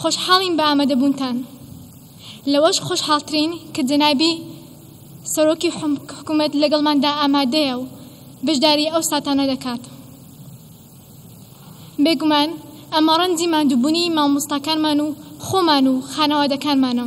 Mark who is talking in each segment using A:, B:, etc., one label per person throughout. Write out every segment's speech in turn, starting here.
A: خۆشحاڵین بە ئامادەبوونتان. لەوەش خۆشحاڵترین کە جەنابی سەرۆکی حکومەت لەگەڵماندا ئامادەیە و بەشداری ئەو ساتانە دەکات. بێگومان ئەمە ڕەنجی ماندووبوونی مامۆستاکانمان و خۆمان و خانەوادەکانمانە.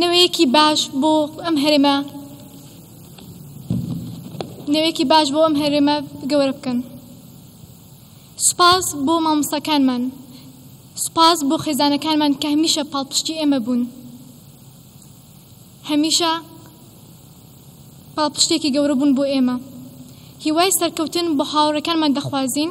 A: نەوەیەکی باش بۆ ئەم هەرێمە نەوەیەکی باش بۆ ئەم هەرێمە گەورە بکەن سپاس بۆ مامۆستاکانمان سپاس بۆ خێزانەکانمان کە هەمیشە پاڵپشتی ئێمە بوون هەمیشە پاڵپشتێکی گەورە بوون بۆ ئێمە هیوای سەرکەوتن بۆ هاوڕەکانمان دەخوازین